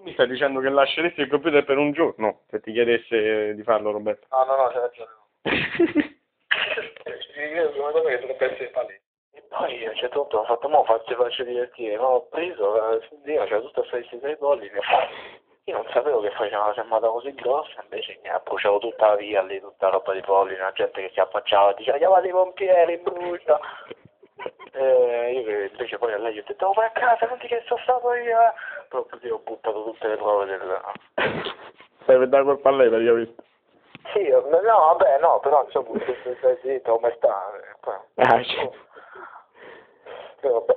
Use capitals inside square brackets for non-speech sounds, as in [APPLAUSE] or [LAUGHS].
Tu mi stai dicendo che lasceresti il computer per un giorno se ti chiedesse di farlo, Roberto? No, no, no, c'è ragione. Io secondo me dovrebbe essere palese. E poi a un certo punto ho fatto, mo faccio, faccio divertire, ma ho preso, eh, Dio, c'era tutta questa sei polline. Io non sapevo che faceva una fermata così grossa, invece mi ha bruciato tutta la via lì, tutta la roba di polline, la gente che si affacciava, diceva chiamate i pompieri, brucia. [LAUGHS] Eh, io invece poi a lei gli ho detto, oh vai a casa, non ti che sono stato io, Però così ho buttato tutte le prove del... [LAUGHS] Stai per dare colpa a lei, visto. Sì, no, vabbè, no, però insomma, stai zitto, come sta? eh, Ah, certo. Però, vabbè.